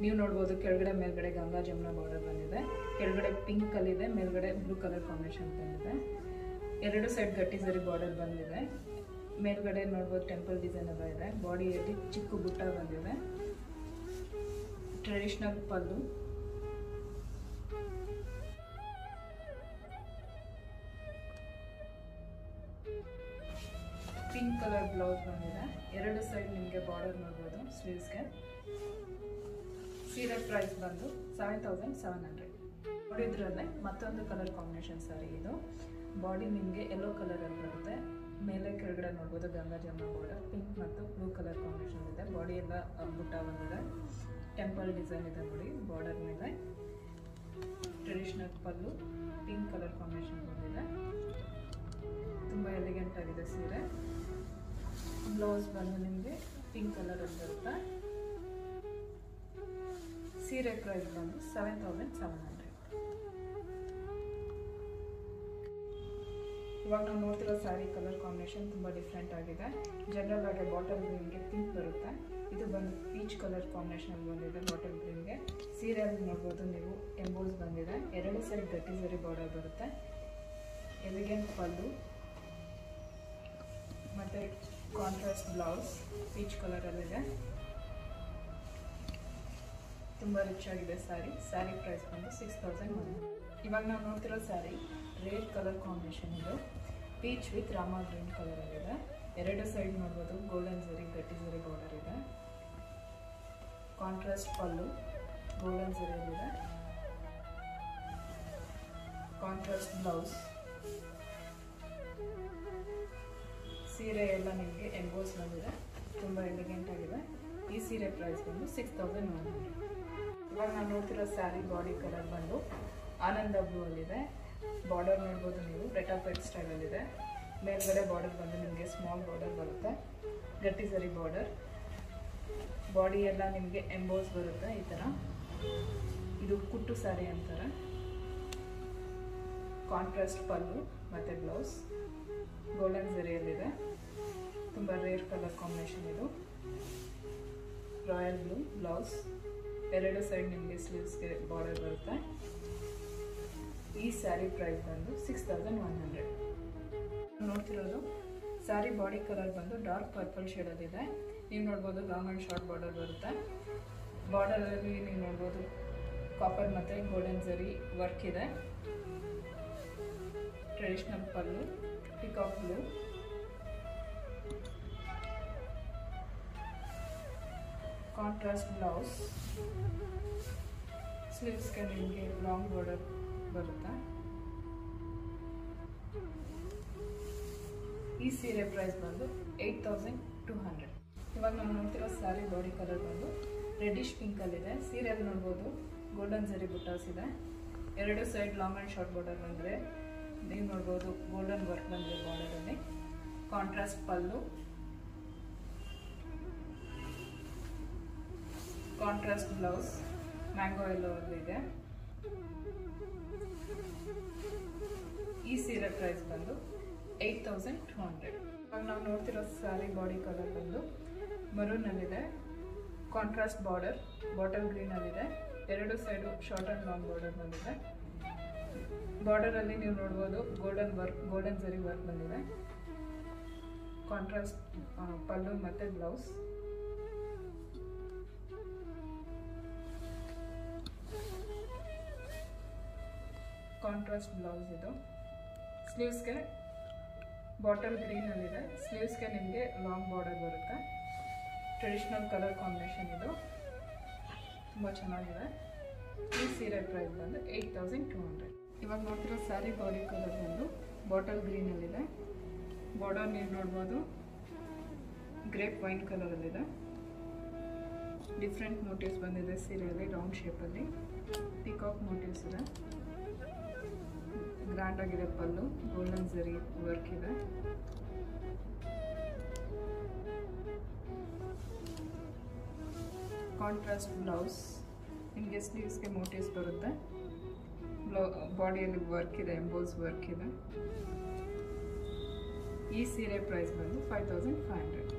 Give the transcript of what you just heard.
ನೀವು ನೋಡ್ಬೋದು ಕೆಳಗಡೆ, ಮೇಲ್ಗಡೆ ಗಂಗಾ ಜಮುನಾ ಬಾರ್ಡರ್ ಬಂದಿದೆ. ಕೆಳಗಡೆ ಪಿಂಕ್ ಇದೆ, ಮೇಲ್ಗಡೆ ಬ್ಲೂ ಕಲರ್ ಕಾಂಬಿನೇಷನ್ ಬಂದಿದೆ. ಎರಡು ಸೈಡ್ ಗಟ್ಟಿ ಸರಿ ಬಾರ್ಡರ್ ಬಂದಿದೆ. ಮೇಲ್ಗಡೆ ನೋಡ್ಬೋದು ಟೆಂಪಲ್ ಡಿಸೈನ್ ಎಲ್ಲ ಇದೆ. ಬಾಡಿಯಲ್ಲಿ ಚಿಕ್ಕ ಬುಟ್ಟ ಬಂದಿದೆ. Traditional pallu. Pink colour blouse ಬಂದಿದೆ. ಎರಡು ಸೈಡ್ ನಿಮಗೆ ಬಾರ್ಡರ್ ನೋಡ್ಬೋದು ಸ್ಲೀವ್ಸ್ಗೆ ಸೀರೆ ಪ್ರೈಸ್ ಬಂದು ಸೆವೆನ್ ತೌಸಂಡ್ ಸೆವೆನ್ ಹಂಡ್ರೆಡ್ ನೋಡಿದ್ರಲ್ಲೇ ಮತ್ತೊಂದು ಕಲರ್ ಕಾಂಬಿನೇಷನ್ ಸಾರಿ ಇದು. ಬಾಡಿ ನಿಮಗೆ ಯೆಲ್ಲೋ ಕಲರಲ್ಲಿ ಬರುತ್ತೆ. ಮೇಲೆ ಕೆಳಗಡೆ ನೋಡ್ಬೋದು ಗಂಗಾ ಜಮುನಾ ಬಾರ್ಡರ್ ಪಿಂಕ್ ಮತ್ತು ಬ್ಲೂ ಕಲರ್ ಕಾಂಬಿನೇಷನ್ ಇದೆ. ಬಾಡಿ ಎಲ್ಲ ಬುಟ್ಟ ಬಂದಿದೆ. ಟೆಂಪಲ್ ಡಿಸೈನ್ ಇದೆ ನೋಡಿ ಬಾರ್ಡರ್ ಮೇಲೆ. Traditional pallu pink colour combination ಬಂದಿದೆ. ತುಂಬ ಎಲಿಗೆಂಟ್ ಆಗಿದೆ ಸೀರೆ. ಬ್ಲೌಸ್ ಬಂದು ನಿಮಗೆ ಪಿಂಕ್ ಕಲರಲ್ಲಿ ಬರುತ್ತೆ ಸೀರೆ ಪ್ರೈಸ್ ಬಂದು ಸೆವೆನ್ ತೌಸಂಡ್ ಸೆವೆನ್ ಹಂಡ್ರೆಡ್ ಇವಾಗ ನಾವು ನೋಡ್ತಿರೋ ಸ್ಯಾರಿ ಕಲರ್ ಕಾಂಬಿನೇಷನ್ ತುಂಬ ಡಿಫ್ರೆಂಟ್ ಆಗಿದೆ. ಜನರಲ್ ಆಗಿ ಬಾಟಲ್ ಗ್ರೀನ್ಗೆ ಪಿಂಕ್ ಬರುತ್ತೆ. ಇದು ಬಂದು ಪೀಚ್ ಕಲರ್ ಕಾಂಬಿನೇಷನ್ ಬಂದಿದೆ ಬಾಟಲ್ ಗ್ರೀನ್ಗೆ ಸೀರೆಯಲ್ಲಿ ನೋಡ್ಬೋದು ನೀವು ಎಂಬೋಸ್ ಬಂದಿದೆ. ಎರಡು ಸೈಡ್ ಗಟ್ಟಿ ಸರಿ ಬಾರ್ಡರ್ ಬರುತ್ತೆ. ಎಲಿಗೆಂಟ್ ಪಲ್ಲು. ಮತ್ತು ಕಾಂಟ್ರಾಸ್ಟ್ ಬ್ಲೌಸ್ ಪೀಚ್ ಕಲರಲ್ಲಿದೆ ತುಂಬ ರಿಚ್ ಆಗಿದೆ ಸ್ಯಾರಿ ಸ್ಯಾರಿ ಪ್ರೈಸ್ ಬಂದು ಸಿಕ್ಸ್ ತೌಸಂಡ್ ಇವಾಗ ನಾವು ನೋಡ್ತಿರೋ ಸ್ಯಾರಿ ರೇಡ್ ಕಲರ್ ಕಾಂಬಿನೇಷನ್ ಇದು. ಪೀಚ್ ವಿತ್ ರಾಮ ಗ್ರೀನ್ ಕಲರಲ್ಲಿದೆ ಎರಡು ಸೈಡ್ ನೋಡ್ಬೋದು ಗೋಲ್ಡನ್ ಜರಿ ಗಟ್ಟಿ ಜರಿ ಬಾರ್ಡರ್ ಇದೆ. ಕಾಂಟ್ರಾಸ್ಟ್ ಪಲ್ಲು ಗೋಲ್ಡನ್ ಜರಿಯಲ್ಲಿದೆ ಕಾಂಟ್ರಾಸ್ಟ್ ಬ್ಲೌಸ್ ಸೀರೆ ಎಲ್ಲ ನಿಮಗೆ ಎಂಬೋಸ್ ಬಂದಿದೆ. ತುಂಬ ಎಲಿಗೆಂಟ್ ಆಗಿದೆ. ಈ ಸೀರೆ ಪ್ರೈಸ್ ಬಂದು ಸಿಕ್ಸ್ ತೌಸಂಡ್ ಒನ್ ಹಂಡ್ರೆಡ್ ಇವಾಗ ನಾನು ನೋಡ್ತಿರೋ ಸ್ಯಾರಿ ಬಾಡಿ ಕಲರ್ ಬಂದು ಆನಂದ ಬ್ಲೂ ಅಲ್ಲಿದೆ. ಬಾರ್ಡರ್ ನೋಡ್ಬೋದು ನೀವು ರೆಟ್ ಆಫ್ ಎಡ್ ಸ್ಟೈಲಲ್ಲಿದೆ ಮೇಲ್ಗಡೆ ಬಾರ್ಡರ್ ಬಂದು ನಿಮಗೆ ಸ್ಮಾಲ್ ಬಾರ್ಡರ್ ಬರುತ್ತೆ. ಗಟ್ಟಿ ಸರಿ ಬಾರ್ಡರ್ ಬಾಡಿ ಎಲ್ಲ ನಿಮಗೆ ಎಂಬೋಸ್ ಬರುತ್ತೆ ಈ ಥರ ಇದು ಕುಟ್ಟು ಸ್ಯಾರಿ ಅಂತಾರೆ. ಕಾಂಟ್ರಾಸ್ಟ್ ಪಲ್ಲು. ಮತ್ತು ಬ್ಲೌಸ್ ಗೋಲ್ಡನ್ ಜರಿಯಲ್ಲಿದೆ ತುಂಬ ರೇರ್ ಕಲರ್ ಕಾಂಬಿನೇಷನ್ ಇದು. ರಾಯಲ್ ಬ್ಲೂ ಬ್ಲೌಸ್ ಎರಡು ಸೈಡ್ ನಿಮಗೆ ಸ್ಲೀವ್ಸ್ಗೆ ಬಾರ್ಡರ್ ಬರುತ್ತೆ. ಈ ಸ್ಯಾರಿ ಪ್ರೈಸ್ ಬಂದು ಸಿಕ್ಸ್ ತೌಸಂಡ್ ಒನ್ ಹಂಡ್ರೆಡ್ ನೋಡ್ತಿರೋದು? ಸ್ಯಾರಿ ಬಾಡಿ ಕಲರ್ ಬಂದು ಡಾರ್ಕ್ ಪರ್ಪಲ್ ಶೇಡಲ್ಲಿದೆ ನೀವು ನೋಡ್ಬೋದು ಲಾಂಗ್ ಆ್ಯಂಡ್ ಶಾರ್ಟ್ ಬಾರ್ಡರ್ ಬರುತ್ತೆ. ಬಾರ್ಡರಲ್ಲಿ ನೀವು ನೋಡ್ಬೋದು ಕಾಪರ್ ಮತ್ತು ಗೋಲ್ಡನ್ ಜರಿ ವರ್ಕ್ ಇದೆ. Traditional pallu peacock blue contrast blouse ಸ್ಲೀವ್ಸ್ಗೆ ನಿಮಗೆ ಲಾಂಗ್ ಬಾರ್ಡರ್ ಬರುತ್ತೆ? ಈ ಸೀರೆ ಪ್ರೈಸ್ ಬಂದು ಏಯ್ಟ್ ತೌಸಂಡ್ ಟೂ ಹಂಡ್ರೆಡ್ ಇವಾಗ ನಾವು ನೋಡ್ತಿರೋ ಸ್ಯಾರಿ ಬಾಡಿ ಕಲರ್ ಬಂದು ರೆಡ್ಡಿಶ್ ಪಿಂಕಲ್ಲಿದೆ ಸೀರೆಯಲ್ಲಿ ನೋಡ್ಬೋದು ಗೋಲ್ಡನ್ ಜರಿ ಬುಟ್ಟಾಸ್ ಇದೆ. ಎರಡು side long and short border ಬಂದರೆ ನೀವು ನೋಡ್ಬೋದು ಗೋಲ್ಡನ್ ವರ್ಕ್ ಬಂದಿದೆ ಬಾರ್ಡರಲ್ಲಿ contrast pallu. Contrast blouse mango yellow ಇದೆ. ಈ ಸೀರೆ ಪ್ರೈಸ್ ಬಂದು ಏಯ್ಟ್ ತೌಸಂಡ್ ಟು ಹಂಡ್ರೆಡ್ ಇವಾಗ ನಾವು ನೋಡ್ತಿರೋ ಸ್ಯಾರಿ ಬಾಡಿ ಕಲರ್ ಬಂದು ಮರೂನಲ್ಲಿದೆ ಕಾಂಟ್ರಾಸ್ಟ್ ಬಾರ್ಡರ್ ಬಾಟಲ್ ಗ್ರೀನಲ್ಲಿದೆ ಎರಡು side short and long border ಬಂದಿದೆ ಬಾರ್ಡರಲ್ಲಿ ನೀವು ನೋಡ್ಬೋದು ಗೋಲ್ಡನ್ ವರ್ಕ್ ಗೋಲ್ಡನ್ ಸರಿ ವರ್ಕ್ ಬಂದಿದೆ. ಕಾಂಟ್ರಾಸ್ಟ್ ಪಲ್ಲು ಮತ್ತು ಬ್ಲೌಸ್ ಕಾಂಟ್ರಾಸ್ಟ್ ಬ್ಲೌಸ್ ಇದು. ಸ್ಲೀವ್ಸ್ಗೆ ಬಾಟಲ್ ಗ್ರೀನಲ್ಲಿದೆ ಸ್ಲೀವ್ಸ್ಗೆ ನಿಮಗೆ ಲಾಂಗ್ ಬಾರ್ಡರ್ ಬರುತ್ತೆ. ಟ್ರೆಡಿಷ್ನಲ್ ಕಲರ್ ಕಾಂಬಿನೇಷನ್ ಇದು. ತುಂಬ ಚೆನ್ನಾಗಿದೆ. ಈ ಸೀರೆ ಪ್ರೈಸ್ ಬಂದು ಏಯ್ಟ್ ತೌಸಂಡ್ ಟೂ ಹಂಡ್ರೆಡ್ ಇವಾಗ ನೋಡ್ತಿರೋ ಸ್ಯಾರಿ ಬಾಡಿ ಕಲರ್ ಬಂದು ಬಾಟಲ್ ಗ್ರೀನಲ್ಲಿದೆ ಬಾರ್ಡರ್ ನೀವು ನೋಡ್ಬೋದು. ಗ್ರೇಪ್ ವೈನ್ ಕಲರಲ್ಲಿದೆ ಡಿಫ್ರೆಂಟ್ ಮೋಟಿವ್ಸ್ ಬಂದಿದೆ ಸೀರೆಯಲ್ಲಿ ರೌಂಡ್ ಶೇಪಲ್ಲಿ ಪಿಕಾಕ್ ಮೋಟಿವ್ಸ್ ಇದೆ. ಗ್ರ್ಯಾಂಡ್ ಆಗಿದೆ ಪಲ್ಲು ಗೋಲ್ಡನ್ ಜರಿ ವರ್ಕ್ ಇದೆ. ಕಾಂಟ್ರಾಸ್ಟ್ ಬ್ಲೌಸ್ ನಿಮಗೆ ಸ್ಲೀವ್ಸ್ಗೆ ಮೋಟಿವ್ಸ್ ಬರುತ್ತೆ? ಬಾಡಿಯಲ್ಲಿ ವರ್ಕ್ ಇದೆ ಎಂಬೋಸ್ ವರ್ಕ್ ಇದೆ. ಈ ಸೀರೆ ಪ್ರೈಸ್ ಬಂದು ಫೈವ್ ತೌಸಂಡ್ ಫೈವ್ ಹಂಡ್ರೆಡ್